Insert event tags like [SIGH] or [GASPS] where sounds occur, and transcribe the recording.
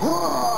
Whoa! [GASPS] [GASPS]